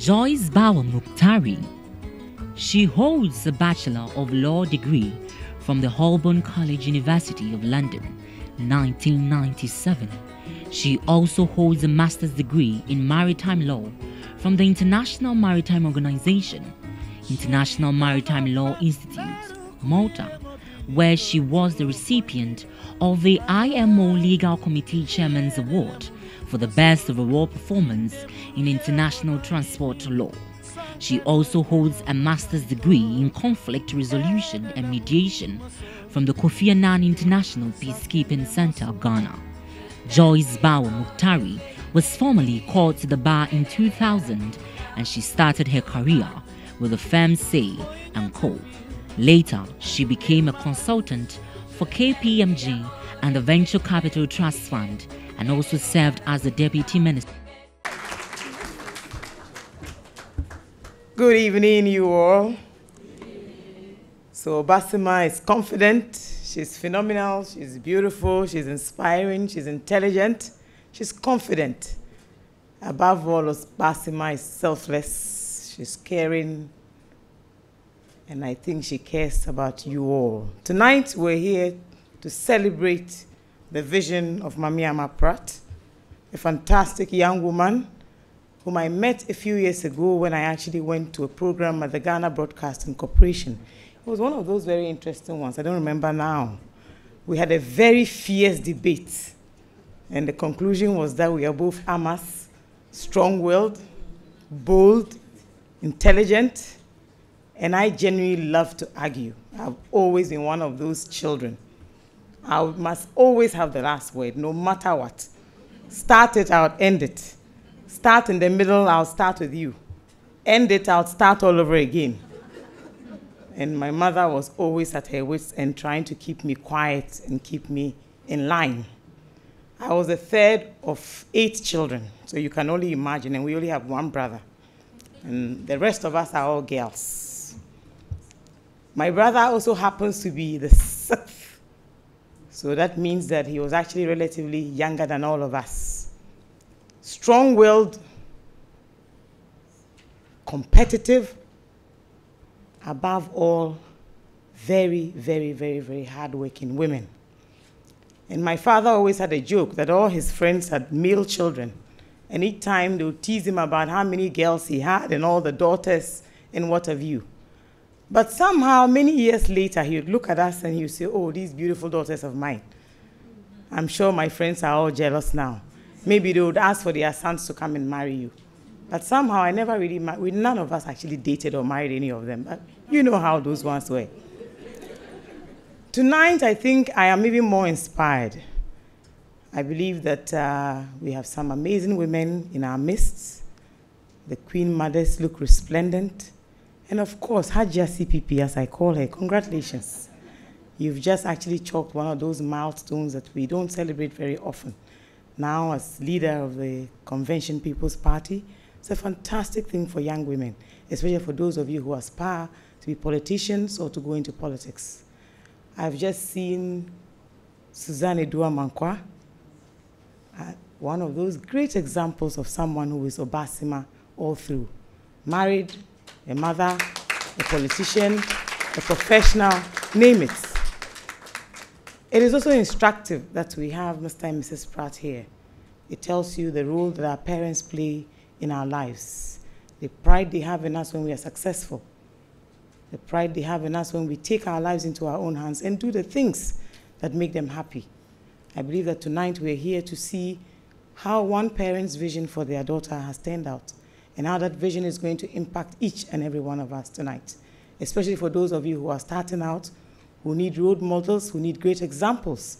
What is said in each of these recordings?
Joyce Bawa Mogtari. She holds a Bachelor of Law degree from the Holborn College University of London, 1997. She also holds a master's degree in maritime law from the International Maritime Organization, International Maritime Law Institute, Malta, where she was the recipient of the IMO Legal Committee Chairman's Award for the best of overall performance in international transport law. She also holds a master's degree in conflict resolution and mediation from the Kofi Annan International Peacekeeping Center, Ghana. Joyce Bawa Mogtari was formerly called to the bar in 2000 and she started her career with the firm Say and Co. Later, she became a consultant for KPMG and the Venture Capital Trust Fund and also served as the deputy minister. Good evening, you all. So Basima is confident, she's phenomenal, she's beautiful, she's inspiring, she's intelligent, she's confident. Above all, Basima is selfless, she's caring, and I think she cares about you all. Tonight, we're here to celebrate the vision of Mamiama Pratt, a fantastic young woman whom I met a few years ago when I actually went to a program at the Ghana Broadcasting Corporation. It was one of those very interesting ones. I don't remember now. We had a very fierce debate, and the conclusion was that we are both amas, strong willed, bold, intelligent, and I genuinely love to argue. I've always been one of those children. I must always have the last word, no matter what. Start it, I'll end it. Start in the middle, I'll start with you. End it, I'll start all over again. And my mother was always at her wits end trying to keep me quiet and keep me in line. I was the third of eight children, so you can only imagine, and we only have one brother. And the rest of us are all girls. My brother also happens to be the sixth, so that means that he was actually relatively younger than all of us. Strong willed, competitive, above all, very, very, very, very hardworking women. And my father always had a joke that all his friends had male children. And each time they would tease him about how many girls he had and all the daughters and what have you. But somehow, many years later, he would look at us and he would say, Oh, these beautiful daughters of mine. I'm sure my friends are all jealous now. Maybe they would ask for their sons to come and marry you. But somehow I never really, we, none of us actually dated or married any of them. But you know how those ones were. Tonight, I think I am even more inspired. I believe that uh, we have some amazing women in our midst. The Queen Mothers look resplendent. And of course, Hajia CPP, as I call her, congratulations. You've just actually chalked one of those milestones that we don't celebrate very often. Now, as leader of the Convention People's Party, it's a fantastic thing for young women, especially for those of you who aspire to be politicians or to go into politics. I've just seen Suzanne Edua Mankwa, uh, one of those great examples of someone who is Obaasima all through. Married, a mother, a politician, a professional, name it. It is also instructive that we have Mr. and Mrs. Pratt here. It tells you the role that our parents play in our lives, the pride they have in us when we are successful, the pride they have in us when we take our lives into our own hands and do the things that make them happy. I believe that tonight we're here to see how one parent's vision for their daughter has turned out and how that vision is going to impact each and every one of us tonight, especially for those of you who are starting out, who need role models, who need great examples.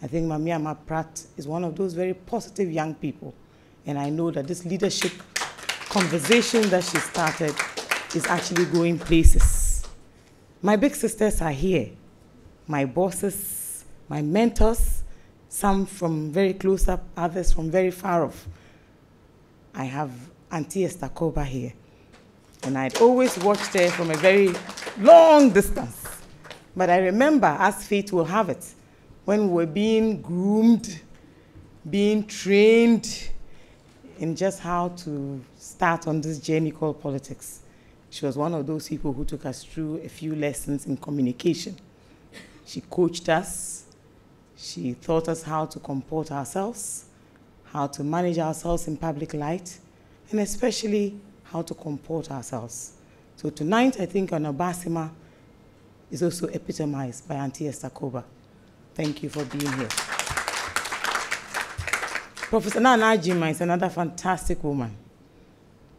I think Mamiama Pratt is one of those very positive young people. And I know that this leadership conversation that she started is actually going places. My big sisters are here, my bosses, my mentors, some from very close up, others from very far off. I have Auntie Cobbah here. And I'd always watched her from a very long distance. But I remember, as fate will have it, when we were being groomed, being trained in just how to start on this journey called politics. She was one of those people who took us through a few lessons in communication. She coached us, she taught us how to comport ourselves, how to manage ourselves in public light, and especially how to comport ourselves. So tonight, I think on Obaasima is also epitomized by Auntie Esther Cobbah. Thank you for being here. Professor Nana Jima is another fantastic woman.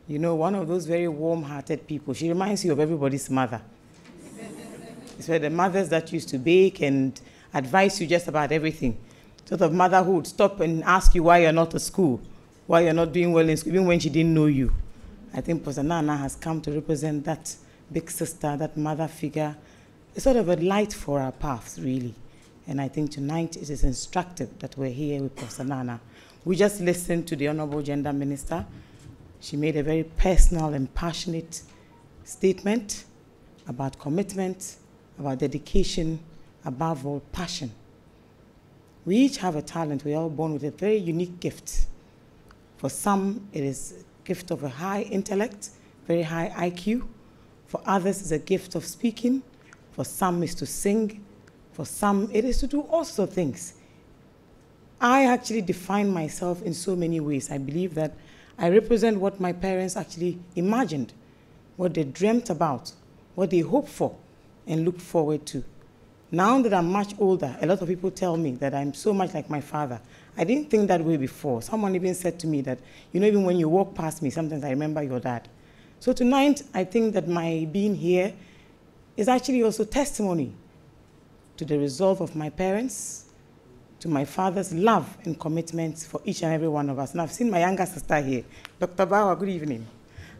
You know, one of those very warm-hearted people. She reminds you of everybody's mother. it's where the mothers that used to bake and advise you just about everything. Sort of motherhood, stop and ask you why you're not at school, why you're not doing well in school, even when she didn't know you. I think Professor Nana has come to represent that big sister, that mother figure. It's sort of a light for our paths, really. And I think tonight it is instructive that we're here with Professor Nana. We just listened to the Honorable Gender Minister. She made a very personal and passionate statement about commitment, about dedication, above all, passion. We each have a talent. We're all born with a very unique gift. For some, it is a gift of a high intellect, very high IQ. For others, it's a gift of speaking. For some, it's to sing. For some, it is to do all sorts of things. I actually define myself in so many ways. I believe that I represent what my parents actually imagined, what they dreamt about, what they hoped for, and looked forward to. Now that I'm much older, a lot of people tell me that I'm so much like my father. I didn't think that way before. Someone even said to me that, you know, even when you walk past me, sometimes I remember your dad. So tonight, I think that my being here is actually also testimony to the resolve of my parents, to my father's love and commitment for each and every one of us. And I've seen my younger sister here. Dr. Bawa, good evening.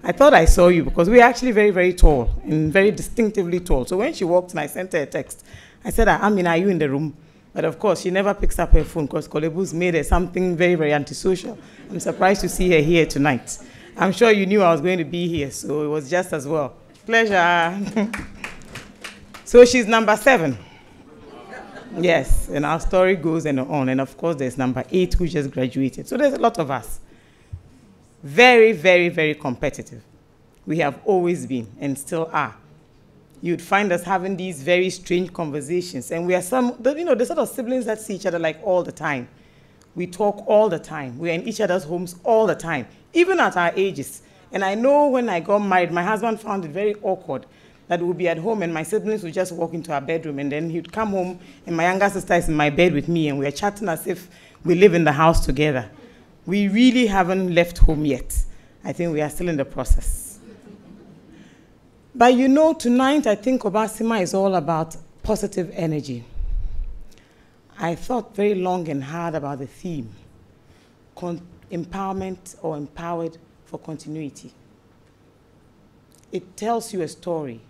I thought I saw you because we're actually very, very tall and very distinctively tall. So when she walked and I sent her a text, I said, Amina, are you in the room? But of course, she never picks up her phone because Korle Bu's made her something very, very antisocial. I'm surprised to see her here tonight. I'm sure you knew I was going to be here, so it was just as well. Pleasure. so she's number seven. Yes, and our story goes and on. And of course, there's number eight who just graduated. So there's a lot of us. Very, very, very competitive. We have always been and still are you'd find us having these very strange conversations. And we are some, you know, the sort of siblings that see each other like all the time. We talk all the time. We're in each other's homes all the time, even at our ages. And I know when I got married, my husband found it very awkward that we'd be at home and my siblings would just walk into our bedroom and then he'd come home and my younger sister is in my bed with me and we're chatting as if we live in the house together. We really haven't left home yet. I think we are still in the process. But you know, tonight I think Obaasima is all about positive energy. I thought very long and hard about the theme empowerment or empowered for continuity. It tells you a story,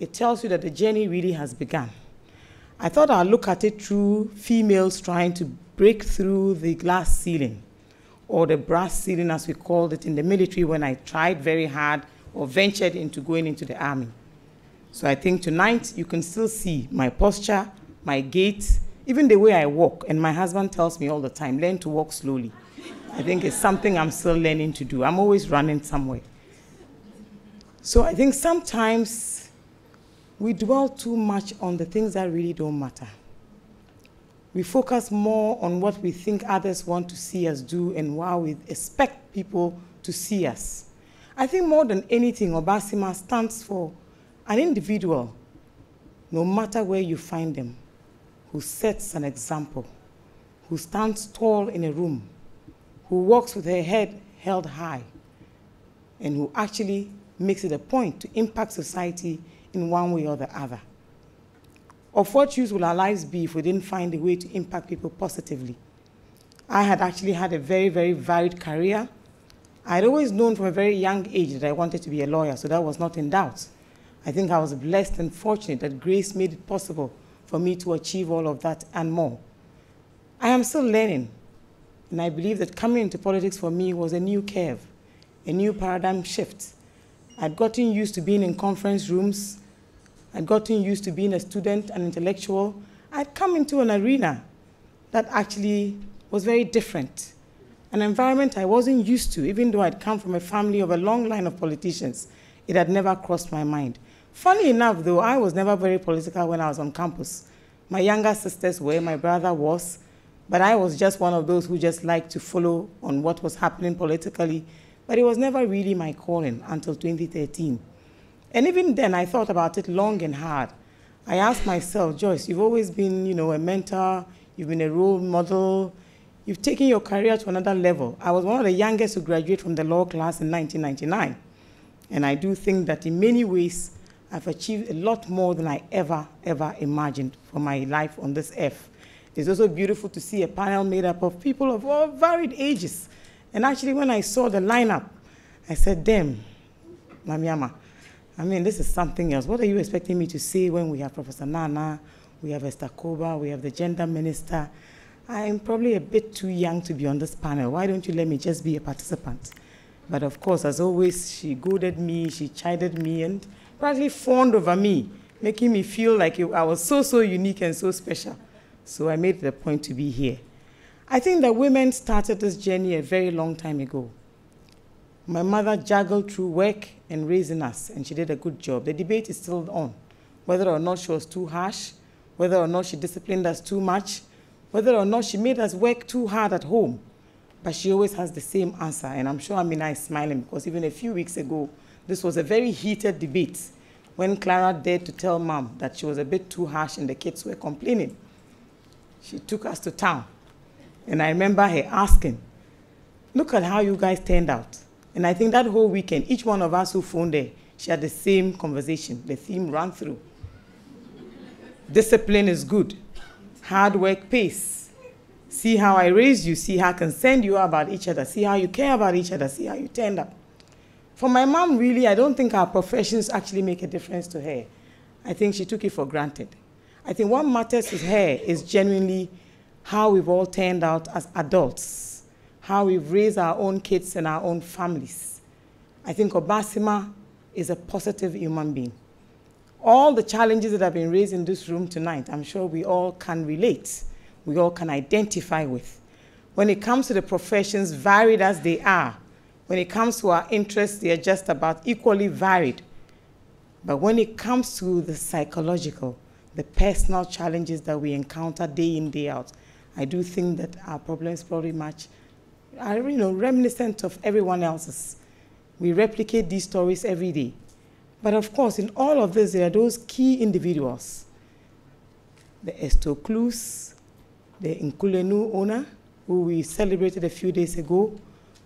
it tells you that the journey really has begun. I thought I'd look at it through females trying to break through the glass ceiling or the brass ceiling, as we called it in the military when I tried very hard or ventured into going into the army. So I think tonight you can still see my posture, my gait, even the way I walk. And my husband tells me all the time, learn to walk slowly. I think it's something I'm still learning to do. I'm always running somewhere. So I think sometimes we dwell too much on the things that really don't matter. We focus more on what we think others want to see us do and how we expect people to see us. I think more than anything, Obaasima stands for an individual, no matter where you find them, who sets an example, who stands tall in a room, who walks with her head held high, and who actually makes it a point to impact society in one way or the other. Of what use will our lives be if we didn't find a way to impact people positively? I had actually had a very, very varied career I'd always known from a very young age that I wanted to be a lawyer, so that was not in doubt. I think I was blessed and fortunate that grace made it possible for me to achieve all of that and more. I am still learning, and I believe that coming into politics for me was a new curve, a new paradigm shift. I'd gotten used to being in conference rooms, I'd gotten used to being a student, an intellectual. I'd come into an arena that actually was very different an environment I wasn't used to, even though I'd come from a family of a long line of politicians. It had never crossed my mind. Funny enough, though, I was never very political when I was on campus. My younger sisters were, my brother was, but I was just one of those who just liked to follow on what was happening politically. But it was never really my calling until 2013. And even then, I thought about it long and hard. I asked myself, Joyce, you've always been, you know, a mentor, you've been a role model, you've taken your career to another level. I was one of the youngest to graduate from the law class in 1999. And I do think that in many ways, I've achieved a lot more than I ever, ever imagined for my life on this earth. It's also beautiful to see a panel made up of people of all varied ages. And actually, when I saw the lineup, I said, damn, Mamiama, I mean, this is something else. What are you expecting me to say when we have Professor Nana, we have Esther Cobbah, we have the gender minister? I'm probably a bit too young to be on this panel. Why don't you let me just be a participant? But of course, as always, she goaded me, she chided me, and practically fawned over me, making me feel like I was so, so unique and so special. So I made a point to be here. I think that women started this journey a very long time ago. My mother juggled through work and raising us, and she did a good job. The debate is still on whether or not she was too harsh, whether or not she disciplined us too much, whether or not she made us work too hard at home. But she always has the same answer, and I'm sure Amina is smiling because even a few weeks ago, this was a very heated debate when Clara dared to tell mom that she was a bit too harsh and the kids were complaining. She took us to town, and I remember her asking, Look at how you guys turned out. And I think that whole weekend, each one of us who phoned there, she had the same conversation. The theme ran through. Discipline is good. Hard work pays. See how I raise you. See how concerned you are about each other. See how you care about each other. See how you tend up. For my mom, really, I don't think our professions actually make a difference to her. I think she took it for granted. I think what matters to her is genuinely how we've all turned out as adults, how we've raised our own kids and our own families. I think Obaasima is a positive human being. All the challenges that have been raised in this room tonight, I'm sure we all can relate, we all can identify with. When it comes to the professions, varied as they are, when it comes to our interests, they are just about equally varied. But when it comes to the psychological, the personal challenges that we encounter day in, day out, I do think that our problems probably much are you know, reminiscent of everyone else's. We replicate these stories every day. But of course, in all of this, there are those key individuals. The Esther Ocloos, the Nkulenu owner, who we celebrated a few days ago.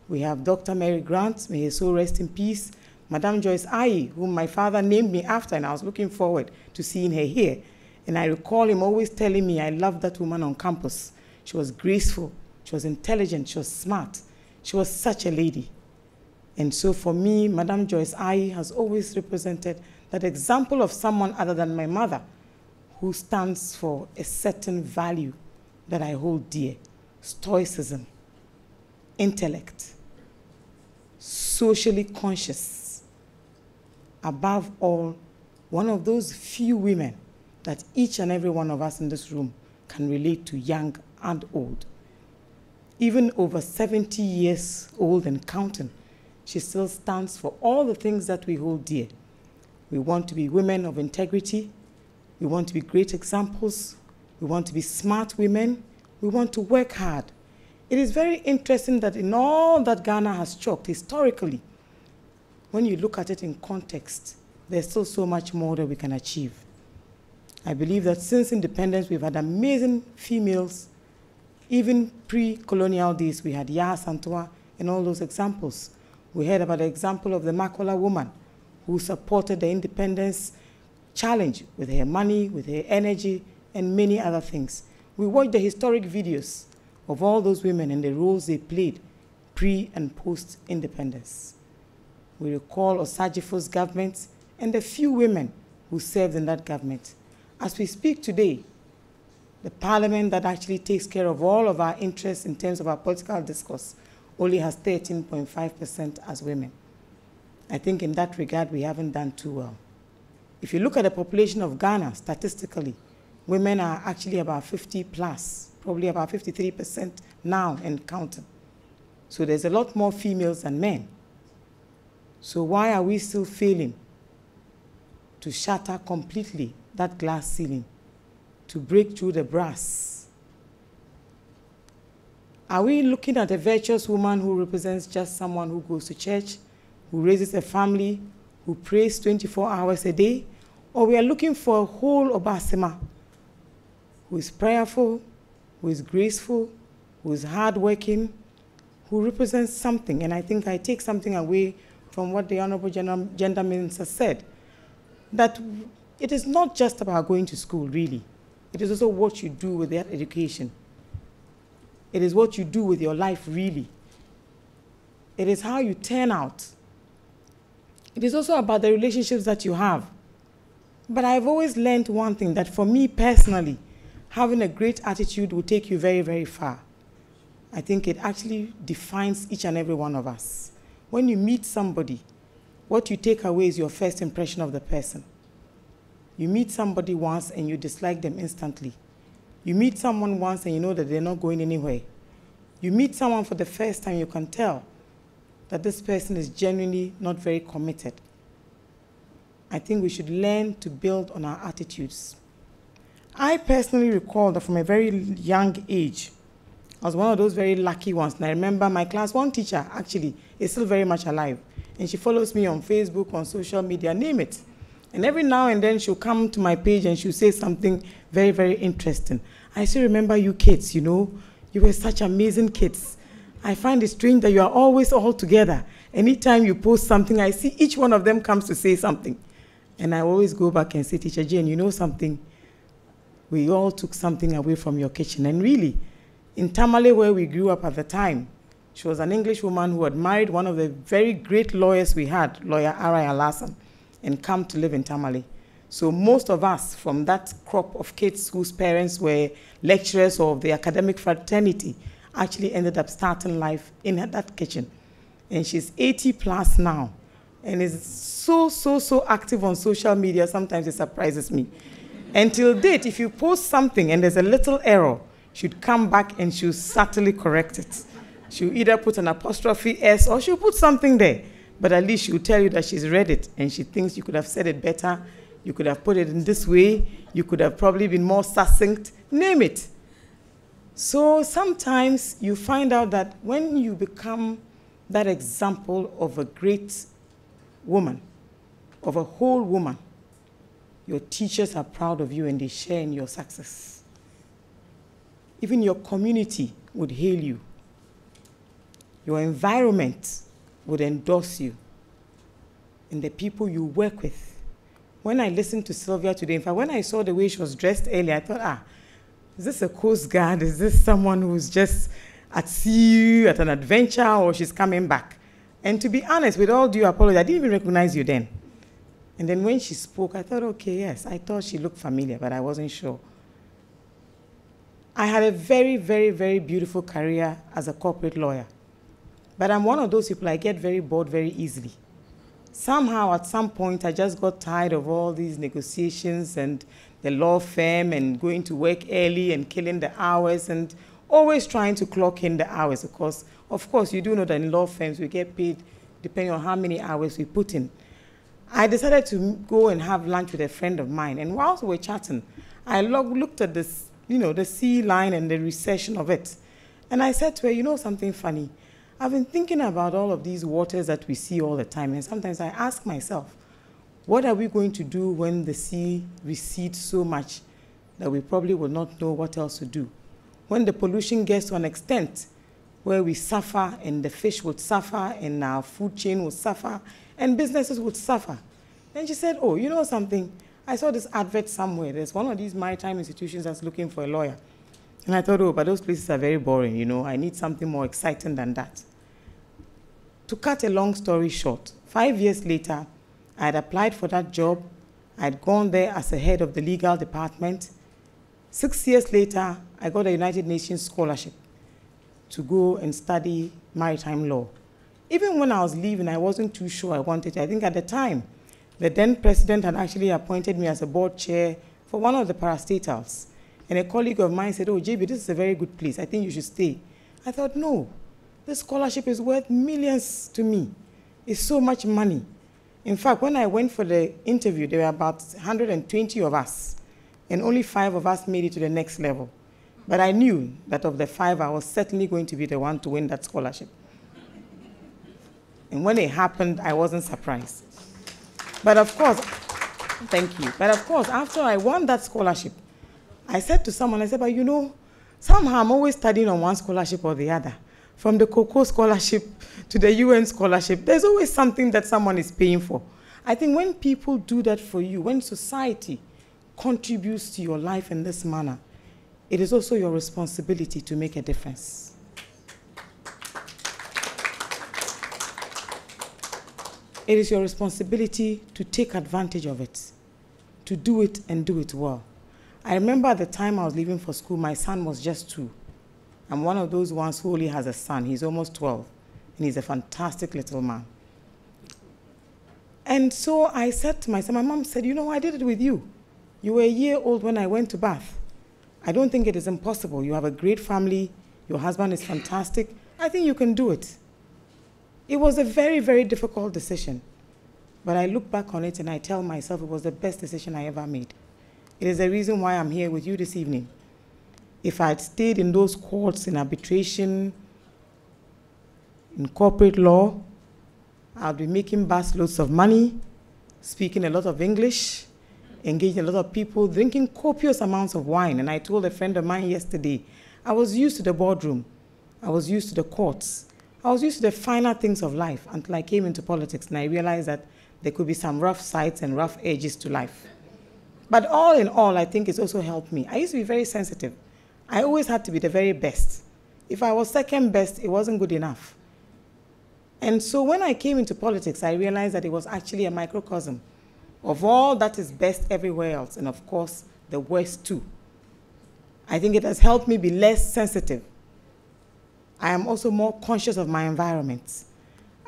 We have Dr. Mary Grant, may his soul rest in peace. Madame Joyce Aryee, whom my father named me after, and I was looking forward to seeing her here. And I recall him always telling me, I love that woman on campus. She was graceful, she was intelligent, she was smart, she was such a lady. And so for me, Madame Joyce Aryee has always represented that example of someone other than my mother who stands for a certain value that I hold dear stoicism, intellect, socially conscious. Above all, one of those few women that each and every one of us in this room can relate to, young and old. Even over 70 years old and counting, she still stands for all the things that we hold dear. We want to be women of integrity. We want to be great examples. We want to be smart women. We want to work hard. It is very interesting that in all that Ghana has chalked historically, when you look at it in context, there's still so much more that we can achieve. I believe that since independence, we've had amazing females. Even pre-colonial days, we had Yaa Asantewaa and all those examples. We heard about the example of the Makola woman who supported the independence challenge with her money, with her energy, and many other things. We watched the historic videos of all those women and the roles they played pre and post independence. We recall Osagyefo's government and the few women who served in that government. As we speak today, the parliament that actually takes care of all of our interests in terms of our political discourse only has 13.5% as women. I think in that regard, we haven't done too well. If you look at the population of Ghana, statistically, women are actually about 50 plus, probably about 53% now and counting. So there's a lot more females than men. So why are we still failing to shatter completely that glass ceiling, to break through the brass? Are we looking at a virtuous woman who represents just someone who goes to church, who raises a family, who prays 24 hours a day? Or we are looking for a whole Obaasima who is prayerful, who is graceful, who is hardworking, who represents something. And I think I take something away from what the Honorable Gender Minister said that it is not just about going to school, really. It is also what you do with that education. It is what you do with your life, really. It is how you turn out. It is also about the relationships that you have. But I've always learned one thing that for me personally, having a great attitude will take you very, very far. I think it actually defines each and every one of us. When you meet somebody, what you take away is your first impression of the person. You meet somebody once and you dislike them instantly. You meet someone once and you know that they're not going anywhere. You meet someone for the first time, you can tell that this person is genuinely not very committed. I think we should learn to build on our attitudes. I personally recall that from a very young age, I was one of those very lucky ones. And I remember my class one teacher actually is still very much alive. And she follows me on Facebook, on social media, name it. And every now and then she'll come to my page and she'll say something very, very interesting. I still remember you kids, you know, you were such amazing kids. I find it strange that you are always all together. Anytime you post something, I see each one of them comes to say something. And I always go back and say, Teacher Jane, you know something? We all took something away from your kitchen. And really, in Tamale, where we grew up at the time, she was an English woman who had married one of the very great lawyers we had, lawyer Arai Alasan and come to live in Tamale. So most of us from that crop of kids whose parents were lecturers of the academic fraternity actually ended up starting life in that kitchen. And she's 80 plus now and is so, so, so active on social media, sometimes it surprises me. Until date, if you post something and there's a little error, she'd come back and she'll subtly correct it. She'll either put an apostrophe S or she'll put something there but at least she'll tell you that she's read it and she thinks you could have said it better, you could have put it in this way, you could have probably been more succinct, name it. So sometimes you find out that when you become that example of a great woman, of a whole woman, your teachers are proud of you and they share in your success. Even your community would hail you. Your environment would endorse you and the people you work with. When I listened to Sylvia today, in fact, when I saw the way she was dressed earlier, I thought, ah, is this a Coast Guard? Is this someone who's just at sea, at an adventure, or she's coming back? And to be honest, with all due apology, I didn't even recognize you then. And then when she spoke, I thought, okay, yes, I thought she looked familiar, but I wasn't sure. I had a very, very, very beautiful career as a corporate lawyer. But I'm one of those people, I get very bored very easily. Somehow, at some point, I just got tired of all these negotiations and the law firm and going to work early and killing the hours and always trying to clock in the hours. Of course, of course, you do know that in law firms we get paid depending on how many hours we put in. I decided to go and have lunch with a friend of mine, and whilst we were chatting, I looked at this, you know, the sea line and the recession of it, and I said to her, you know something funny? I've been thinking about all of these waters that we see all the time, and sometimes I ask myself, what are we going to do when the sea recedes so much that we probably will not know what else to do? When the pollution gets to an extent where we suffer and the fish would suffer and our food chain would suffer and businesses would suffer. Then she said, oh, you know something? I saw this advert somewhere. There's one of these maritime institutions that's looking for a lawyer. And I thought, oh, but those places are very boring, you know. I need something more exciting than that. To cut a long story short, five years later, I had applied for that job. I had gone there as the head of the legal department. Six years later, I got a United Nations scholarship to go and study maritime law. Even when I was leaving, I wasn't too sure I wanted to. I think at the time, the then president had actually appointed me as a board chair for one of the parastatals. And a colleague of mine said, Oh, JB, this is a very good place. I think you should stay. I thought, no, This scholarship is worth millions to me. It's so much money. In fact, when I went for the interview, there were about 120 of us, and only five of us made it to the next level. But I knew that of the five, I was certainly going to be the one to win that scholarship. And when it happened, I wasn't surprised. But of course, thank you. But of course, after I won that scholarship, I said to someone, I said, but you know, somehow I'm always studying on one scholarship or the other. From the Cocoa Scholarship to the UN Scholarship, there's always something that someone is paying for. I think when people do that for you, when society contributes to your life in this manner, it is also your responsibility to make a difference. It is your responsibility to take advantage of it, to do it and do it well. I remember at the time I was leaving for school, my son was just two. I'm one of those ones who only has a son. He's almost 12, and he's a fantastic little man. And so I said to myself, my mom said, You know, I did it with you. You were a year old when I went to Bath. I don't think it is impossible. You have a great family, your husband is fantastic. I think you can do it. It was a very, very difficult decision. But I look back on it and I tell myself it was the best decision I ever made. It is the reason why I'm here with you this evening. If I had stayed in those courts in arbitration, in corporate law, I'd be making vast loads of money, speaking a lot of English, engaging a lot of people, drinking copious amounts of wine. And I told a friend of mine yesterday, I was used to the boardroom, I was used to the courts, I was used to the finer things of life until I came into politics and I realized that there could be some rough sides and rough edges to life. But all in all, I think it's also helped me. I used to be very sensitive. I always had to be the very best. If I was second best, it wasn't good enough. And so when I came into politics, I realized that it was actually a microcosm of all that is best everywhere else, and of course, the worst too. I think it has helped me be less sensitive I am also more conscious of my environment.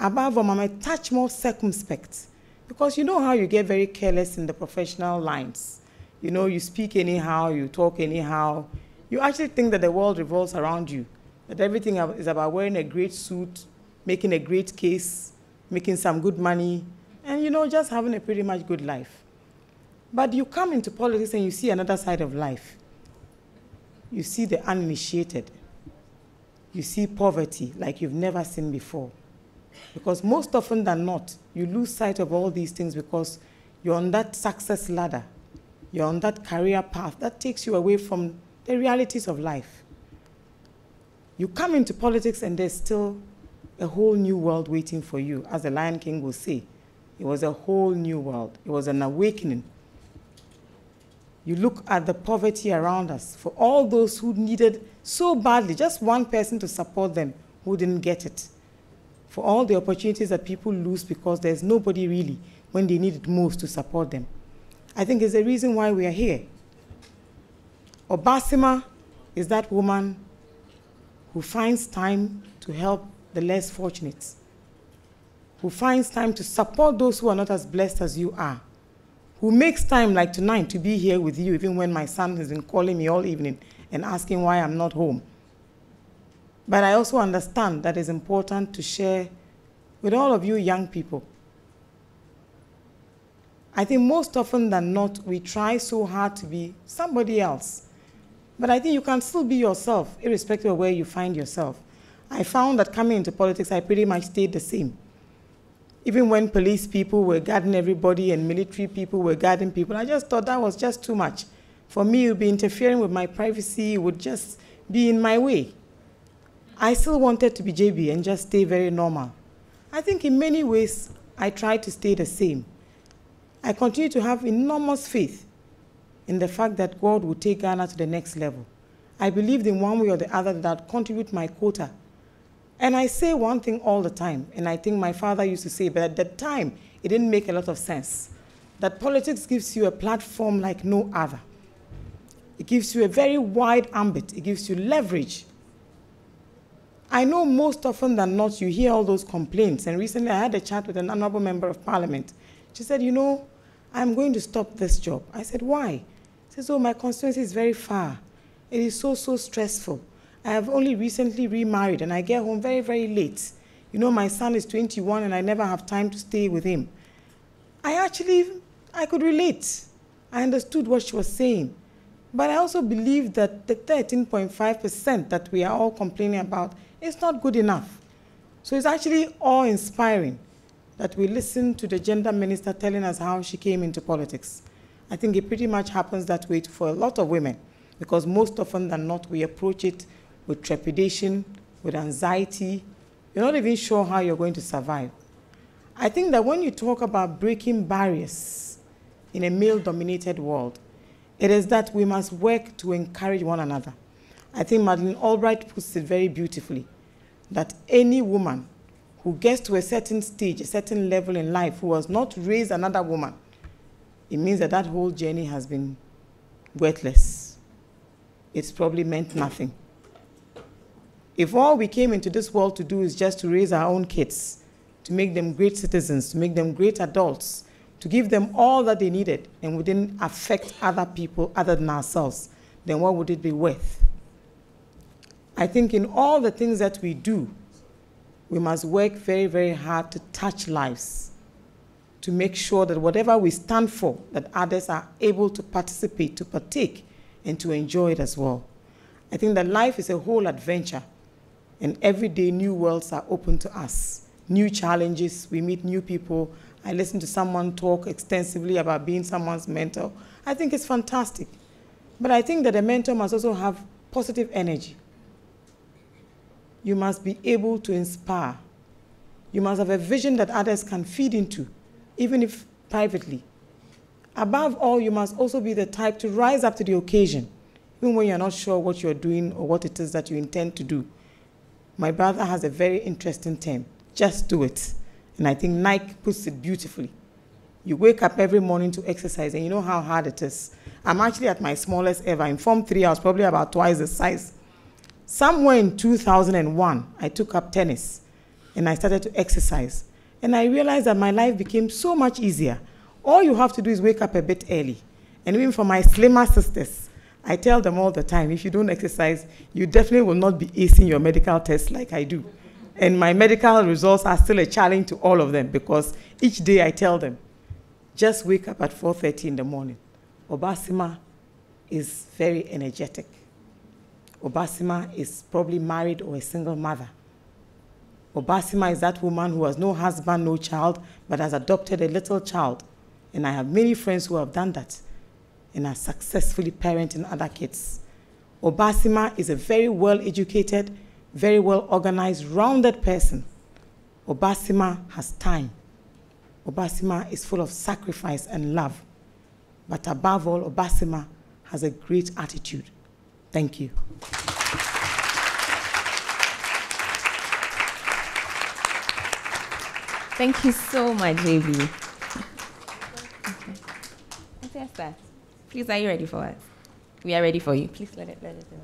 Above all, I'm a touch more circumspect because you know how you get very careless in the professional lines. You know, you speak anyhow, you talk anyhow. You actually think that the world revolves around you, that everything is about wearing a great suit, making a great case, making some good money, and you know, just having a pretty much good life. But you come into politics and you see another side of life. You see the uninitiated you see poverty like you've never seen before. Because most often than not, you lose sight of all these things because you're on that success ladder, you're on that career path that takes you away from the realities of life. You come into politics and there's still a whole new world waiting for you, as the Lion King will say. It was a whole new world. It was an awakening. You look at the poverty around us for all those who needed so badly, just one person to support them who didn't get it. For all the opportunities that people lose because there's nobody really when they need it most to support them. I think is the reason why we are here. Obaasima is that woman who finds time to help the less fortunate, who finds time to support those who are not as blessed as you are, who makes time like tonight to be here with you, even when my son has been calling me all evening and asking why I'm not home. But I also understand that it's important to share with all of you young people. I think most often than not, we try so hard to be somebody else. But I think you can still be yourself, irrespective of where you find yourself. I found that coming into politics, I pretty much stayed the same. Even when police people were guarding everybody and military people were guarding people, I just thought that was just too much. For me, it would be interfering with my privacy, it would just be in my way. I still wanted to be JB and just stay very normal. I think in many ways, I tried to stay the same. I continue to have enormous faith in the fact that God will take Ghana to the next level. I believed in one way or the other that I'd contribute my quota. And I say one thing all the time, and I think my father used to say, but at that time, it didn't make a lot of sense, that politics gives you a platform like no other. It gives you a very wide ambit. It gives you leverage. I know most often than not you hear all those complaints. And recently I had a chat with an honorable member of parliament. She said, you know, I'm going to stop this job. I said, why? Says, oh, my constituency is very far. It is so, so stressful. I have only recently remarried and I get home very, very late. You know, my son is 21 and I never have time to stay with him. I actually, I could relate. I understood what she was saying. But I also believe that the 13.5% that we are all complaining about is not good enough. So it's actually awe-inspiring that we listen to the gender minister telling us how she came into politics. I think it pretty much happens that way for a lot of women, because most often than not, we approach it with trepidation, with anxiety. You're not even sure how you're going to survive. I think that when you talk about breaking barriers in a male-dominated world, it is that we must work to encourage one another. I think Madeleine Albright puts it very beautifully, that any woman who gets to a certain stage, a certain level in life, who has not raised another woman, it means that that whole journey has been worthless. It's probably meant nothing. If all we came into this world to do is just to raise our own kids, to make them great citizens, to make them great adults, to give them all that they needed, and we didn't affect other people other than ourselves, then what would it be worth? I think in all the things that we do, we must work very, very hard to touch lives, to make sure that whatever we stand for, that others are able to participate, to partake, and to enjoy it as well. I think that life is a whole adventure, and every day new worlds are open to us. New challenges, we meet new people. I listen to someone talk extensively about being someone's mentor. I think it's fantastic. But I think that a mentor must also have positive energy you must be able to inspire. You must have a vision that others can feed into, even if privately. Above all, you must also be the type to rise up to the occasion, even when you're not sure what you're doing or what it is that you intend to do. My brother has a very interesting term just do it. And I think Nike puts it beautifully. You wake up every morning to exercise, and you know how hard it is. I'm actually at my smallest ever. In Form 3, I was probably about twice the size. Somewhere in 2001, I took up tennis and I started to exercise. And I realized that my life became so much easier. All you have to do is wake up a bit early. And even for my slimmer sisters, I tell them all the time if you don't exercise, you definitely will not be acing your medical tests like I do. And my medical results are still a challenge to all of them because each day I tell them, just wake up at 4.30 in the morning. Obaasima is very energetic. Obaasima is probably married or a single mother. Obaasima is that woman who has no husband, no child, but has adopted a little child. And I have many friends who have done that and are successfully parenting other kids. Obaasima is a very well educated, very well organized, rounded person. Obaasima has time. Obaasima is full of sacrifice and love. But above all, Obaasima has a great attitude. Thank you. Thank you so much, JB. Okay. Yes, sir. Please, are you ready for us? We are ready for you. Please let it let it go.